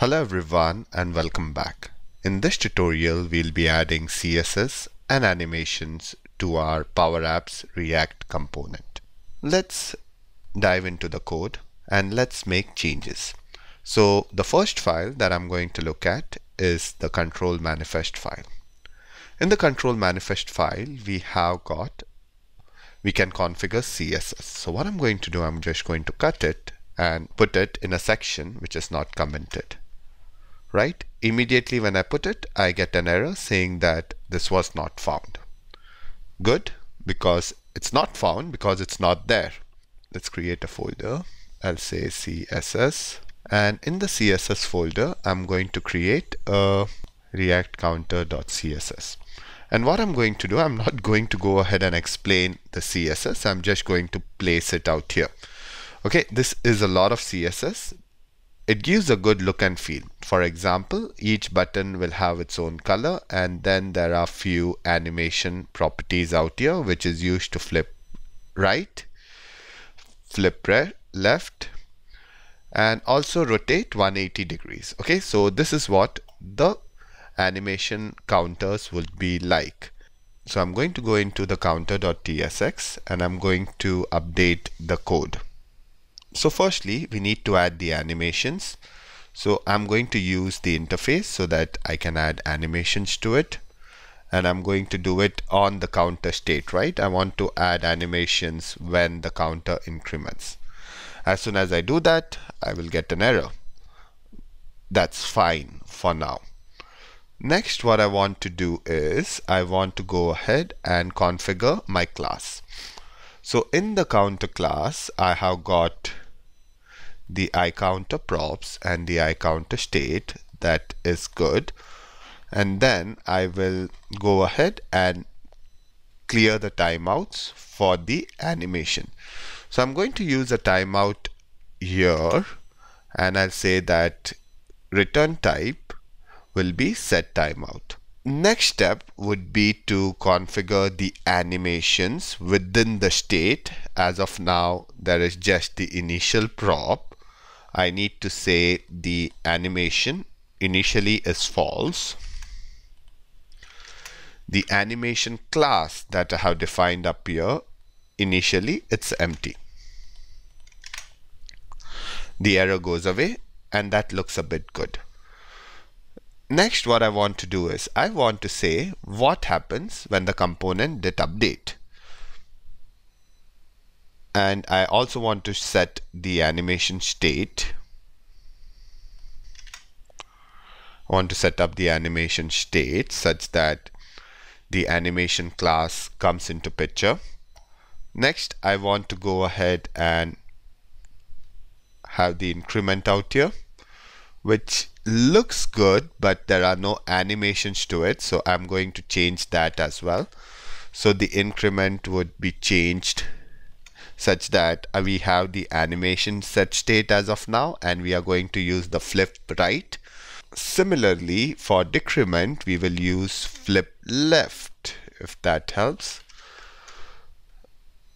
Hello everyone and welcome back. In this tutorial we'll be adding CSS and animations to our Power Apps React component. Let's dive into the code and let's make changes. So the first file that I'm going to look at is the control manifest file. In the control manifest file we have got we can configure CSS. So what I'm going to do I'm just going to cut it and put it in a section which is not commented right? Immediately when I put it, I get an error saying that this was not found. Good, because it's not found because it's not there. Let's create a folder. I'll say CSS. And in the CSS folder, I'm going to create a react counter.css. And what I'm going to do, I'm not going to go ahead and explain the CSS. I'm just going to place it out here. Okay, this is a lot of CSS. It gives a good look and feel. For example, each button will have its own color and then there are few animation properties out here which is used to flip right, flip left and also rotate 180 degrees. Okay, so this is what the animation counters would be like. So I'm going to go into the counter.tsx and I'm going to update the code. So firstly, we need to add the animations. So I'm going to use the interface so that I can add animations to it. And I'm going to do it on the counter state, right? I want to add animations when the counter increments. As soon as I do that, I will get an error. That's fine for now. Next, what I want to do is I want to go ahead and configure my class. So in the counter class, I have got the iCounter props and the iCounter state that is good. And then I will go ahead and clear the timeouts for the animation. So I'm going to use a timeout here and I'll say that return type will be set timeout. Next step would be to configure the animations within the state. As of now there is just the initial prop I need to say the animation initially is false. The animation class that I have defined up here, initially it's empty. The error goes away and that looks a bit good. Next, what I want to do is I want to say what happens when the component did update and I also want to set the animation state. I want to set up the animation state such that the animation class comes into picture. Next I want to go ahead and have the increment out here which looks good but there are no animations to it. So I'm going to change that as well. So the increment would be changed such that uh, we have the animation set state as of now and we are going to use the flip right. Similarly, for decrement, we will use flip left if that helps.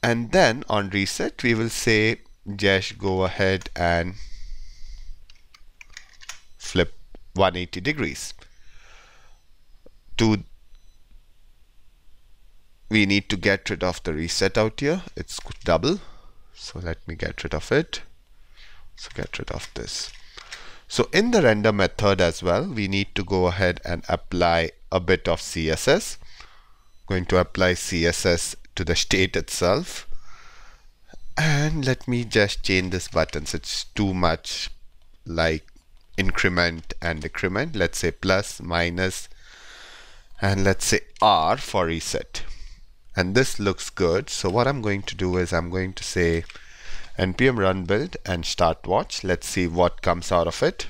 And then on reset, we will say just go ahead and flip 180 degrees. To we need to get rid of the reset out here. It's double. So let me get rid of it. So get rid of this. So in the render method as well we need to go ahead and apply a bit of CSS going to apply CSS to the state itself. And let me just change this buttons it's too much like increment and decrement. Let's say plus minus and let's say R for reset and this looks good. So what I'm going to do is I'm going to say npm run build and start watch. Let's see what comes out of it.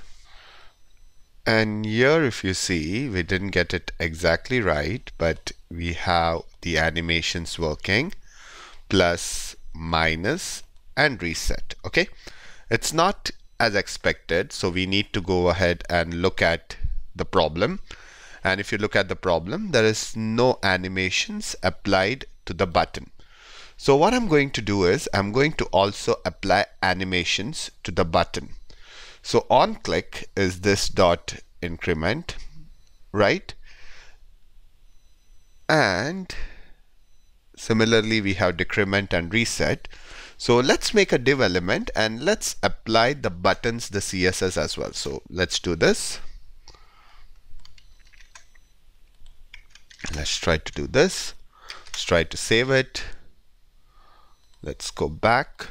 And here if you see we didn't get it exactly right but we have the animations working plus minus and reset okay? It's not as expected so we need to go ahead and look at the problem and if you look at the problem there is no animations applied to the button so what I'm going to do is I'm going to also apply animations to the button So on click is this dot increment, right? And similarly, we have decrement and reset. So let's make a div element and let's apply the buttons, the CSS as well. So let's do this. Let's try to do this. Let's try to save it. Let's go back.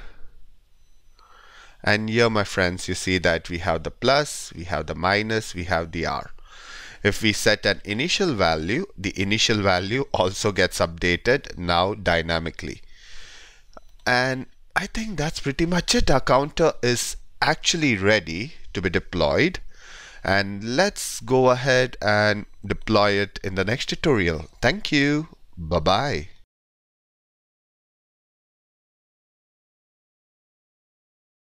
And here, my friends, you see that we have the plus, we have the minus, we have the R. If we set an initial value, the initial value also gets updated now dynamically. And I think that's pretty much it. Our counter is actually ready to be deployed. And let's go ahead and deploy it in the next tutorial. Thank you. Bye-bye.